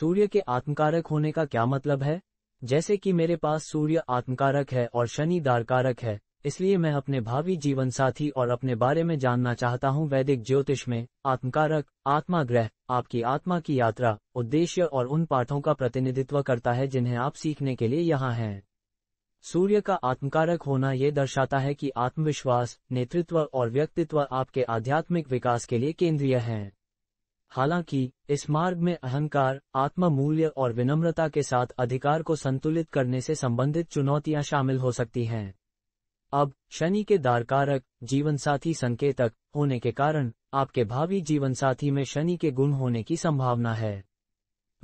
सूर्य के आत्मकारक होने का क्या मतलब है? जैसे कि मेरे पास सूर्य आत्मकारक है और शनि दारकारक है, इसलिए मैं अपने भावी जीवन साथी और अपने बारे में जानना चाहता हूँ। वैदिक ज्योतिष में आत्मकारक, आत्मा ग्रह, आपकी आत्मा की यात्रा, उद्देश्य और उन पाठों का प्रतिनिधित्व करता है जिन्हें आप सीखने के लिए यहाँ हैं। सूर्य का आत्मकारक होना ये दर्शाता है कि आत्मविश्वास, नेतृत्व और व्यक्तित्व आपके आध्यात्मिक विकास के लिए केंद्रीय हैं। हालाँकि, इस मार्ग में अहंकार आत्म मूल्य और विनम्रता के साथ अधिकार को संतुलित करने से संबंधित चुनौतियाँ शामिल हो सकती हैं। अब, शनि के दारकारक जीवन साथी संकेतक होने के कारण, आपके भावी जीवन साथी में शनि के गुण होने की संभावना है।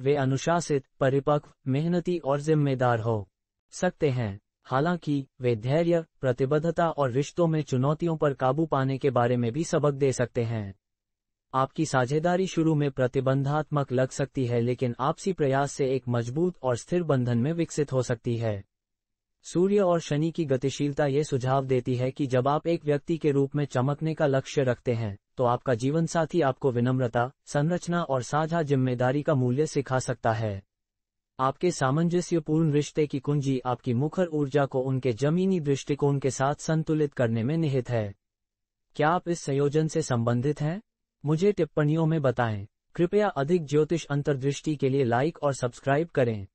वे अनुशासित, परिपक्व, मेहनती और जिम्मेदार हो सकते हैं। हालाँकि, वे धैर्य, प्रतिबद्धता और रिश्तों में चुनौतियों पर काबू पाने के बारे में भी सबक दे सकते हैं। आपकी साझेदारी शुरू में प्रतिबंधात्मक लग सकती है, लेकिन आपसी प्रयास से एक मज़बूत और स्थिर बंधन में विकसित हो सकती है। सूर्य और शनि की गतिशीलता ये सुझाव देती है कि जब आप एक व्यक्ति के रूप में चमकने का लक्ष्य रखते हैं तो आपका जीवन साथी आपको विनम्रता, संरचना और साझा ज़िम्मेदारी का मूल्य सिखा सकता है। आपके सामंजस्यपूर्ण रिश्ते की कुंजी आपकी मुखर ऊर्जा को उनके जमीनी दृष्टिकोण के साथ संतुलित करने में निहित है। क्या आप इस संयोजन से संबंधित हैं? मुझे टिप्पणियों में बताएँ। कृपया अधिक ज्योतिष अंतर्दृष्टि के लिए लाइक और सब्सक्राइब करें।